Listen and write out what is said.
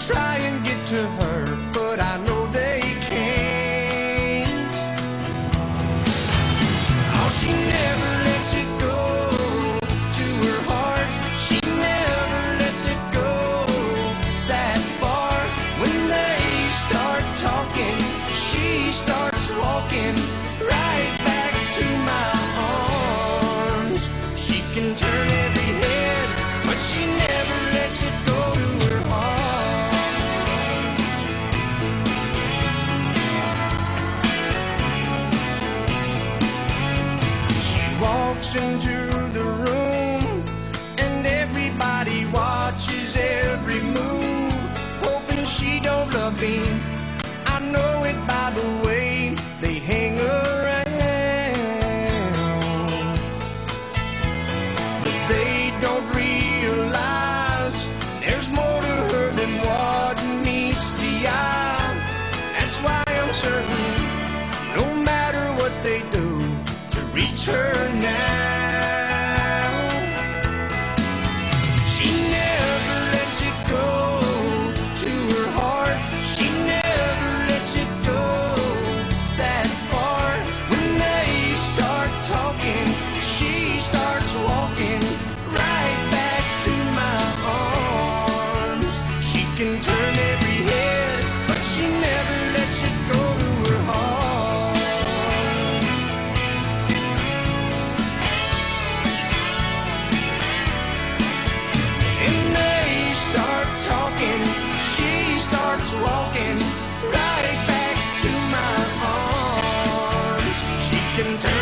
try and get to her, walks into the room and everybody watches every move, hoping she don't love me. I know it by the way they hang around. But they don't realize there's more to her than what meets the eye. That's why I'm certain no matter what they do to reach her can turn every head, but she never lets it go to her heart. And they start talking, she starts walking right back to my arms. She can turn.